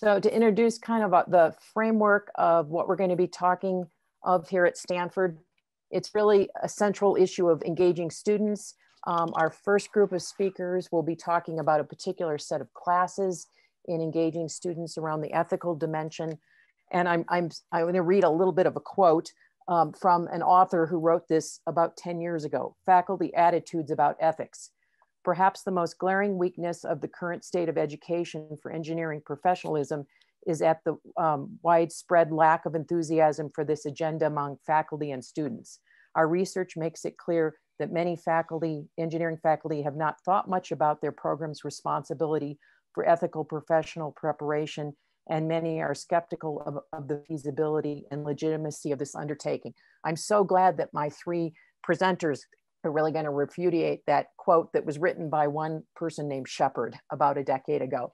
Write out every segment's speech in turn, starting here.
So to introduce kind of the framework of what we're going to be talking of here at Stanford, it's really a central issue of engaging students. Um, our first group of speakers will be talking about a particular set of classes in engaging students around the ethical dimension. And I'm, I'm, I'm going to read a little bit of a quote um, from an author who wrote this about 10 years ago, Faculty Attitudes About Ethics. Perhaps the most glaring weakness of the current state of education for engineering professionalism is at the um, widespread lack of enthusiasm for this agenda among faculty and students. Our research makes it clear that many faculty, engineering faculty have not thought much about their program's responsibility for ethical professional preparation and many are skeptical of, of, the feasibility and legitimacy of this undertaking. I'm so glad that my three presenters are really going to repudiate that quote that was written by one person named Shepard about a decade ago.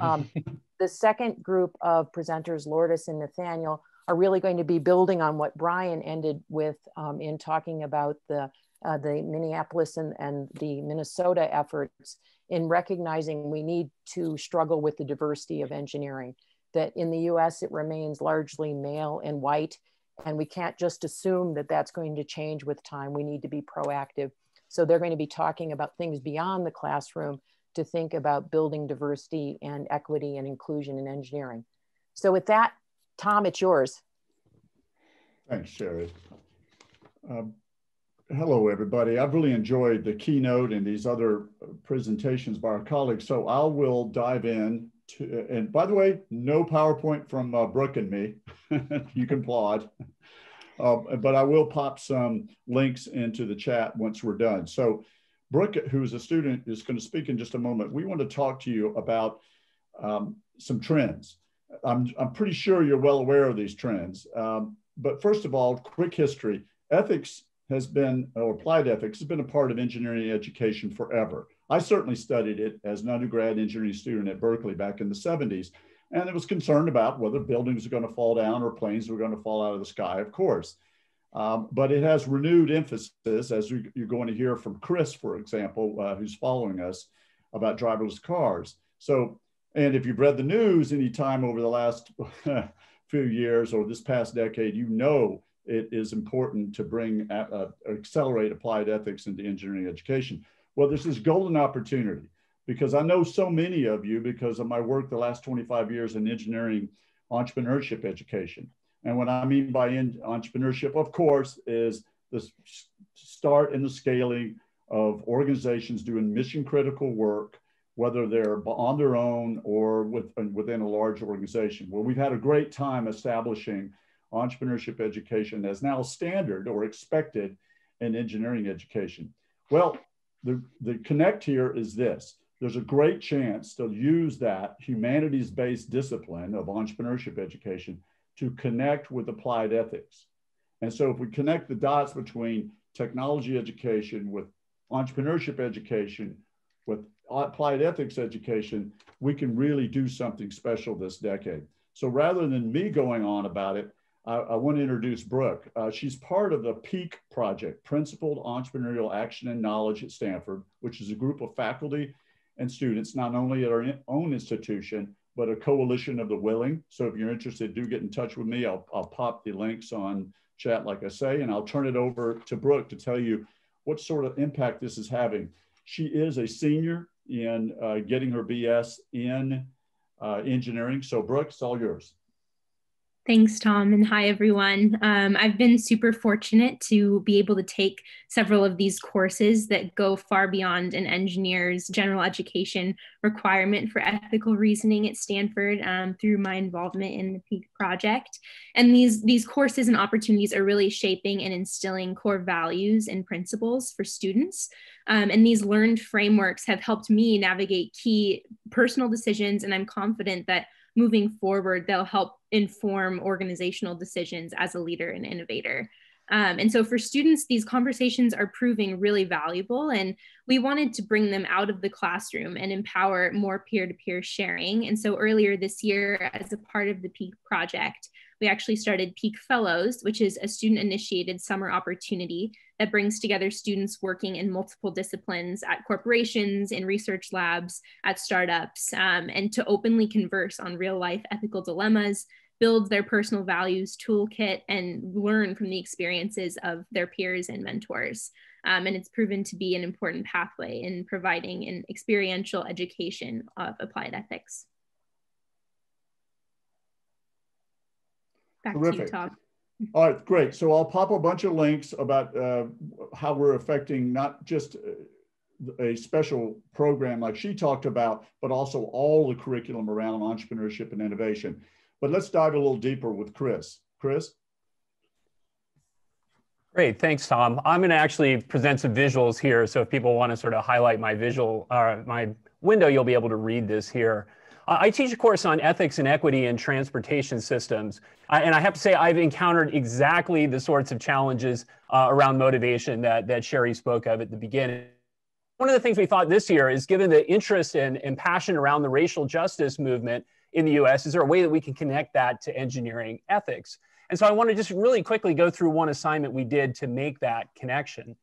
Um, the second group of presenters, Lourdes and Nathaniel, are really going to be building on what Brian ended with um, in talking about the, uh, the Minneapolis and, and the Minnesota efforts in recognizing we need to struggle with the diversity of engineering that in the US it remains largely male and white. And we can't just assume that that's going to change with time. We need to be proactive. So they're going to be talking about things beyond the classroom to think about building diversity and equity and inclusion in engineering. So with that, Tom, it's yours. Thanks, Sheri. Um, hello, everybody. I've really enjoyed the keynote and these other presentations by our colleagues. So I will dive in to, and by the way, no PowerPoint from uh, Brooke and me. you can plod. Uh, but I will pop some links into the chat once we're done. So Brooke, who is a student, is going to speak in just a moment. We want to talk to you about um, some trends. I'm, I'm pretty sure you're well aware of these trends. Um, but first of all, quick history. Ethics has been, or applied ethics has been a part of engineering education forever. I certainly studied it as an undergrad engineering student at Berkeley back in the 70s. And it was concerned about whether buildings are going to fall down or planes were going to fall out of the sky, of course. Um, but it has renewed emphasis, as you're going to hear from Chris, for example, uh, who's following us about driverless cars. So, and if you've read the news anytime over the last few years or this past decade, you know it is important to bring, uh, uh, accelerate applied ethics into engineering education. Well, this golden opportunity because I know so many of you because of my work the last 25 years in engineering entrepreneurship education. And what I mean by entrepreneurship, of course, is the start and the scaling of organizations doing mission critical work, whether they're on their own or with, within a large organization. Well, we've had a great time establishing entrepreneurship education as now standard or expected in engineering education. Well, the, the connect here is this. There's a great chance to use that humanities-based discipline of entrepreneurship education to connect with applied ethics. And so if we connect the dots between technology education with entrepreneurship education, with applied ethics education, we can really do something special this decade. So rather than me going on about it, I, I want to introduce Brooke. Uh, she's part of the PEAK project, Principled Entrepreneurial Action and Knowledge at Stanford, which is a group of faculty and students, not only at our own institution, but a coalition of the willing. So if you're interested, do get in touch with me. I'll, I'll pop the links on chat, like I say, and I'll turn it over to Brooke to tell you what sort of impact this is having. She is a senior in uh, getting her BS in uh, engineering. So Brooke, it's all yours. Thanks, Tom, and hi, everyone. Um, I've been super fortunate to be able to take several of these courses that go far beyond an engineer's general education requirement for ethical reasoning at Stanford um, through my involvement in the PEAK project. And these, these courses and opportunities are really shaping and instilling core values and principles for students. Um, and these learned frameworks have helped me navigate key personal decisions, and I'm confident that moving forward, they'll help inform organizational decisions as a leader and innovator. Um, and so for students, these conversations are proving really valuable, and we wanted to bring them out of the classroom and empower more peer to peer sharing. And so earlier this year, as a part of the PEAK project, we actually started Peak Fellows, which is a student initiated summer opportunity that brings together students working in multiple disciplines at corporations, in research labs, at startups, um, and to openly converse on real life ethical dilemmas, build their personal values toolkit, and learn from the experiences of their peers and mentors. Um, and it's proven to be an important pathway in providing an experiential education of applied ethics. Back Terrific. to you, Tom. All right, great. So I'll pop a bunch of links about uh, how we're affecting not just uh, a special program like she talked about, but also all the curriculum around entrepreneurship and innovation. But let's dive a little deeper with Chris. Chris? Great, thanks, Tom. I'm going to actually present some visuals here. So if people want to sort of highlight my visual, uh, my window, you'll be able to read this here. I teach a course on ethics and equity in transportation systems. And I have to say, I've encountered exactly the sorts of challenges uh, around motivation that, that Sheri spoke of at the beginning. One of the things we thought this year is given the interest and, and passion around the racial justice movement in the US, is there a way that we can connect that to engineering ethics? And so I want to just really quickly go through one assignment we did to make that connection.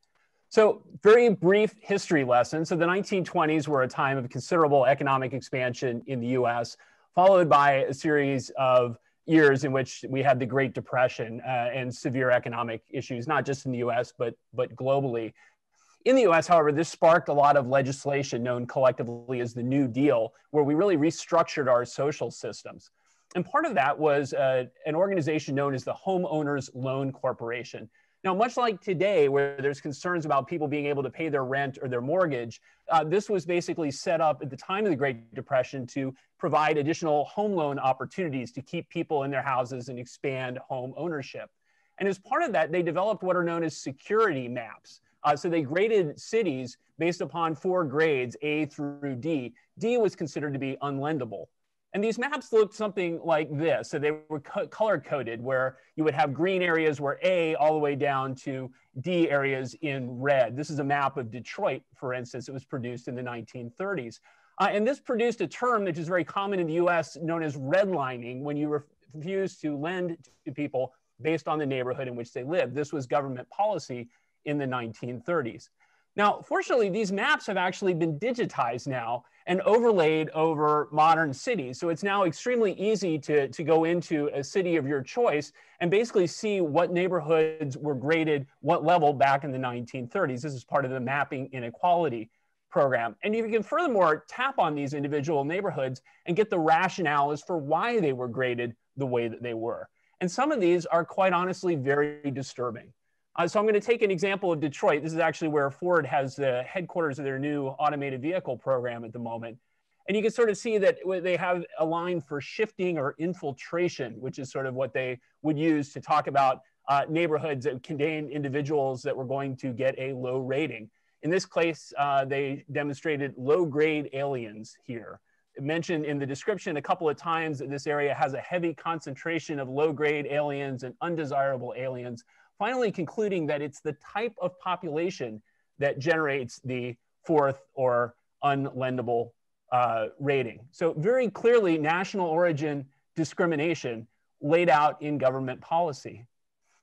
So very brief history lesson. So the 1920s were a time of considerable economic expansion in the US, followed by a series of years in which we had the Great Depression uh, and severe economic issues, not just in the US, but, but globally. In the US, however, this sparked a lot of legislation known collectively as the New Deal, where we really restructured our social systems. And part of that was uh, an organization known as the Homeowners Loan Corporation. Now, much like today, where there's concerns about people being able to pay their rent or their mortgage, uh, this was basically set up at the time of the Great Depression to provide additional home loan opportunities to keep people in their houses and expand home ownership. And as part of that, they developed what are known as security maps. Uh, so they graded cities based upon four grades, A through D. D was considered to be unlendable. And these maps looked something like this. So they were co color coded where you would have green areas where A all the way down to D areas in red. This is a map of Detroit, for instance. It was produced in the 1930s. Uh, and this produced a term which is very common in the US known as redlining when you refuse to lend to people based on the neighborhood in which they live. This was government policy in the 1930s. Now, fortunately, these maps have actually been digitized now and overlaid over modern cities. So it's now extremely easy to, to go into a city of your choice and basically see what neighborhoods were graded what level back in the 1930s. This is part of the mapping inequality program. And you can furthermore tap on these individual neighborhoods and get the rationale as for why they were graded the way that they were. And some of these are quite honestly very disturbing. Uh, so I'm going to take an example of Detroit. This is actually where Ford has the headquarters of their new automated vehicle program at the moment. And you can sort of see that they have a line for shifting or infiltration, which is sort of what they would use to talk about uh, neighborhoods that contain individuals that were going to get a low rating. In this case, uh, they demonstrated low grade aliens here. It mentioned in the description a couple of times that this area has a heavy concentration of low grade aliens and undesirable aliens finally concluding that it's the type of population that generates the fourth or unlendable uh, rating. So very clearly national origin discrimination laid out in government policy.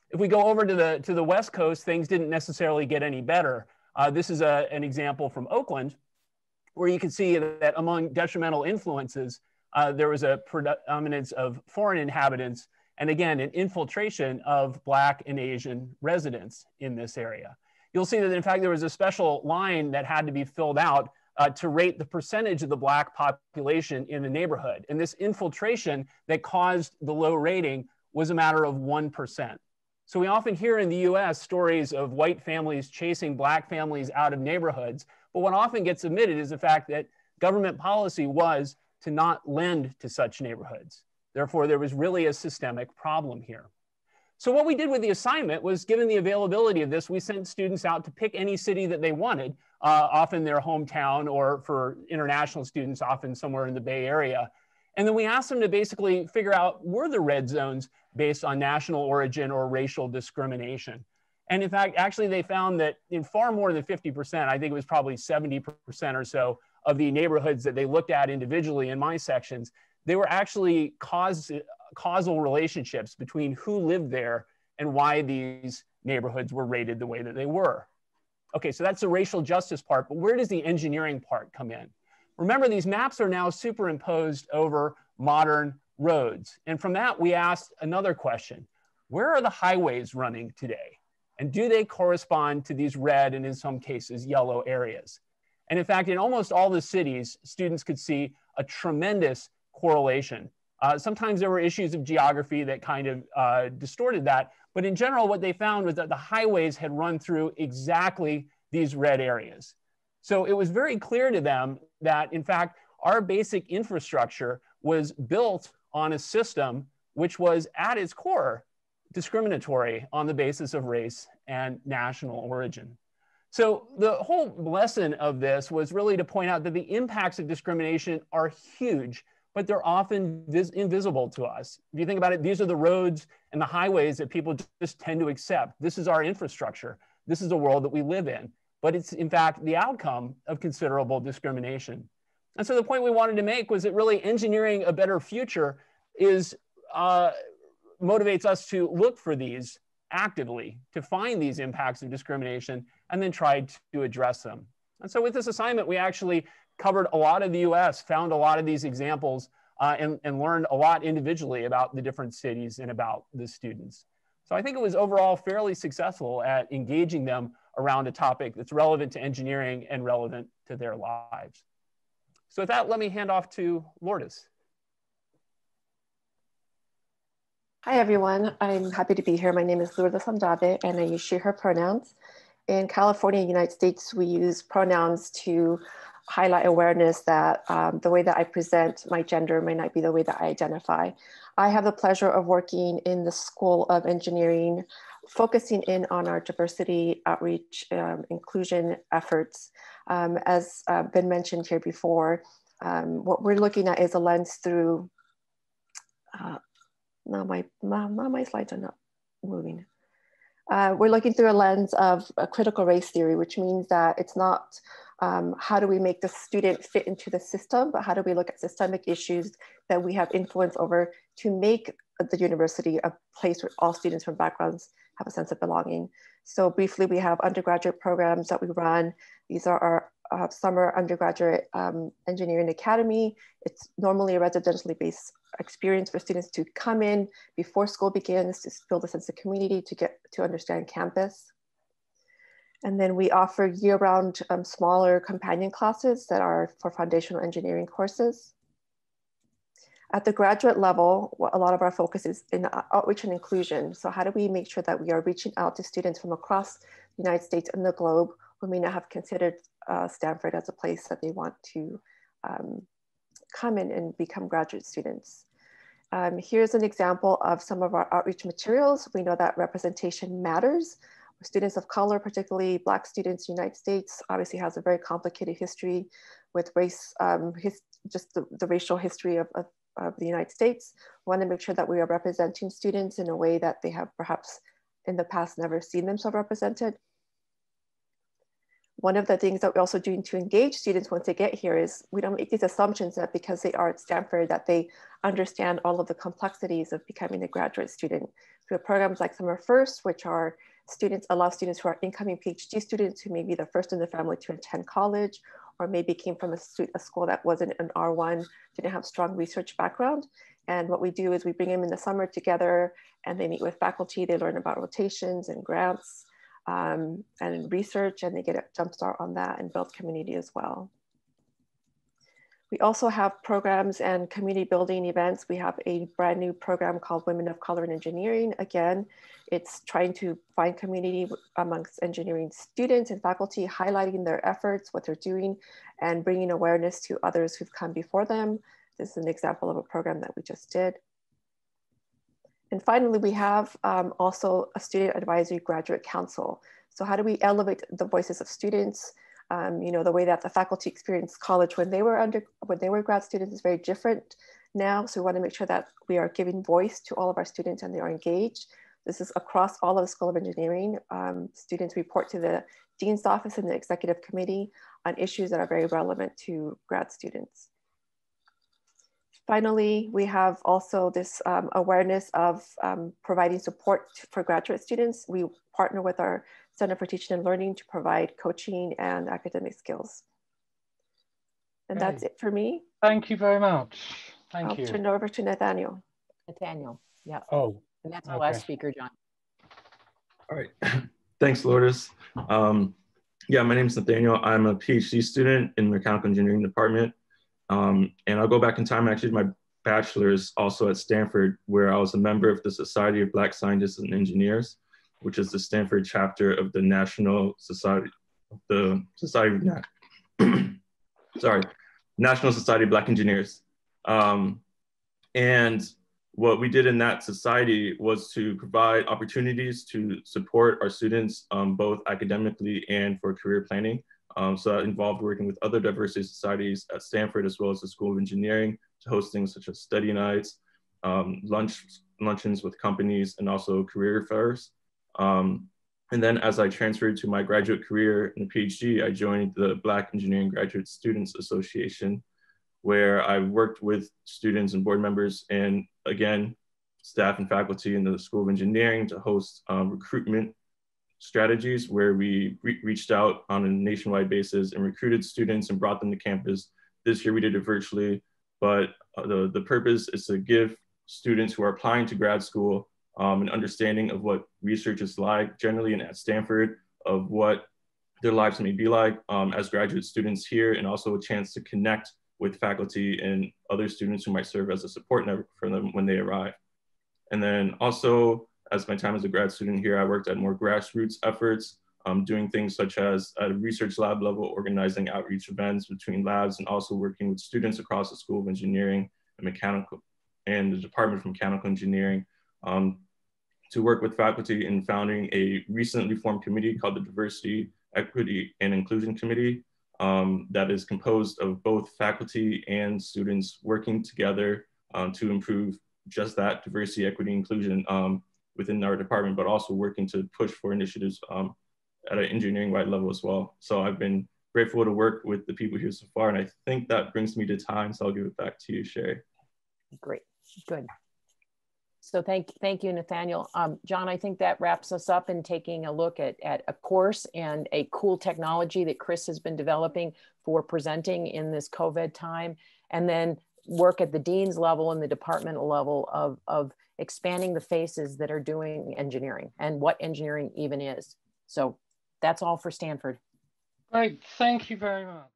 If we go over to the, to the West Coast, things didn't necessarily get any better. Uh, this is a, an example from Oakland, where you can see that among detrimental influences, uh, there was a predominance of foreign inhabitants and again, an infiltration of Black and Asian residents in this area. You'll see that in fact, there was a special line that had to be filled out uh, to rate the percentage of the Black population in the neighborhood. And this infiltration that caused the low rating was a matter of 1%. So we often hear in the US stories of white families chasing Black families out of neighborhoods. But what often gets omitted is the fact that government policy was to not lend to such neighborhoods. Therefore, there was really a systemic problem here. So what we did with the assignment was given the availability of this, we sent students out to pick any city that they wanted, uh, often their hometown or for international students, often somewhere in the Bay Area. And then we asked them to basically figure out were the red zones based on national origin or racial discrimination. And in fact, actually they found that in far more than 50%, I think it was probably 70% or so of the neighborhoods that they looked at individually in my sections, they were actually caused causal relationships between who lived there and why these neighborhoods were rated the way that they were. Okay, so that's the racial justice part, but where does the engineering part come in? Remember, these maps are now superimposed over modern roads. And from that, we asked another question. Where are the highways running today? And do they correspond to these red and in some cases yellow areas? And in fact, in almost all the cities, students could see a tremendous correlation. Uh, sometimes there were issues of geography that kind of uh, distorted that, but in general, what they found was that the highways had run through exactly these red areas. So it was very clear to them that, in fact, our basic infrastructure was built on a system which was at its core discriminatory on the basis of race and national origin. So the whole lesson of this was really to point out that the impacts of discrimination are huge but they're often invisible to us. If you think about it, these are the roads and the highways that people just tend to accept. This is our infrastructure. This is the world that we live in. But it's in fact the outcome of considerable discrimination. And so the point we wanted to make was that really engineering a better future is uh, motivates us to look for these actively, to find these impacts of discrimination, and then try to address them. And so with this assignment, we actually covered a lot of the US, found a lot of these examples, uh, and, and learned a lot individually about the different cities and about the students. So I think it was overall fairly successful at engaging them around a topic that's relevant to engineering and relevant to their lives. So with that, let me hand off to Lourdes. Hi, everyone. I'm happy to be here. My name is Lourdes Andrade, and I use she, her pronouns. In California, United States, we use pronouns to highlight awareness that um, the way that I present my gender may not be the way that I identify. I have the pleasure of working in the School of Engineering, focusing in on our diversity, outreach, um, inclusion efforts. Um, as uh, been mentioned here before, um, what we're looking at is a lens through, uh, now my, my, my slides are not moving. Uh, we're looking through a lens of a critical race theory, which means that it's not um, how do we make the student fit into the system, but how do we look at systemic issues that we have influence over to make the university a place where all students from backgrounds have a sense of belonging. So briefly, we have undergraduate programs that we run. These are our uh, summer undergraduate um, engineering academy. It's normally a residentially based experience for students to come in before school begins to build a sense of community, to get to understand campus. And then we offer year-round um, smaller companion classes that are for foundational engineering courses. At the graduate level, a lot of our focus is in outreach and inclusion. So how do we make sure that we are reaching out to students from across the United States and the globe who may not have considered uh, Stanford as a place that they want to um, come in and become graduate students. Um, here's an example of some of our outreach materials. We know that representation matters students of color, particularly Black students in the United States, obviously has a very complicated history with race, um, his, just the, the, racial history of, of, of, the United States. We want to make sure that we are representing students in a way that they have perhaps in the past never seen themselves represented. One of the things that we're also doing to engage students once they get here is we don't make these assumptions that because they are at Stanford that they understand all of the complexities of becoming a graduate student. Through programs like Summer First, which are students, allow students who are incoming PhD students who may be the first in the family to attend college, or maybe came from a, a school that wasn't an R1, didn't have strong research background. And what we do is we bring them in the summer together and they meet with faculty, they learn about rotations and grants um, and research, and they get a jump start on that and build community as well. We also have programs and community building events. We have a brand new program called Women of Color in Engineering. Again, it's trying to find community amongst engineering students and faculty, highlighting their efforts, what they're doing, and bringing awareness to others who've come before them. This is an example of a program that we just did. And finally, we have um, also a student advisory graduate council. So how do we elevate the voices of students, um, you know, the way that the faculty experienced college when they were under when they were grad students is very different now. So we want to make sure that we are giving voice to all of our students and they are engaged. This is across all of the School of Engineering. Um, students report to the Dean's Office and the Executive Committee on issues that are very relevant to grad students. finally, we have also this um, awareness of um, providing support for graduate students. We partner with our Center for Teaching and Learning to provide coaching and academic skills. And Great. that's it for me. Thank you very much. Thank I'll you. turn it over to Nathaniel. Nathaniel, yeah. Oh, And that's our Okay. last speaker, John. All right. Thanks, Lourdes. Um, yeah, my name is Nathaniel. I'm a PhD student in the mechanical engineering department. Um, and I'll go back in time. Actually, my bachelor's also at Stanford, where I was a member of the Society of Black Scientists and Engineers, which is the Stanford chapter of the National Society, the Society sorry, National Society of Black Engineers. Um, and what we did in that society was to provide opportunities to support our students um, both academically and for career planning. Um, so that involved working with other diversity societies at Stanford as well as the School of Engineering to host things such as study nights, um, lunch luncheons with companies, and also career fairs. Um, and then as I transferred to my graduate career in a PhD, I joined the Black Engineering Graduate Students Association, where I worked with students and board members and again, staff and faculty in the School of Engineering to host um, recruitment strategies where we re reached out on a nationwide basis and recruited students and brought them to campus. This year we did it virtually, but uh, the, the purpose is to give students who are applying to grad school um, an understanding of what research is like generally and at Stanford, of what their lives may be like um, as graduate students here, and also a chance to connect with faculty and other students who might serve as a support network for them when they arrive. And then also, as my time as a grad student here, I worked at more grassroots efforts, um, doing things such as at a research lab level, organizing outreach events between labs and also working with students across the School of Engineering and Mechanical and the Department of Mechanical Engineering um, to work with faculty in founding a recently formed committee called the Diversity, Equity, and Inclusion Committee um, that is composed of both faculty and students working together um, to improve just that diversity, equity, inclusion um, within our department, but also working to push for initiatives um, at an engineering-wide level as well. So I've been grateful to work with the people here so far, and I think that brings me to time, so I'll give it back to you, Sheri. Great, good. So thank, thank you, Nathaniel. Um, John, I think that wraps us up in taking a look at, at a course and a cool technology that Chris has been developing for presenting in this COVID time. And then work at the dean's level and the departmental level of, of expanding the faces that are doing engineering and what engineering even is. So that's all for Stanford. great. Thank you very much.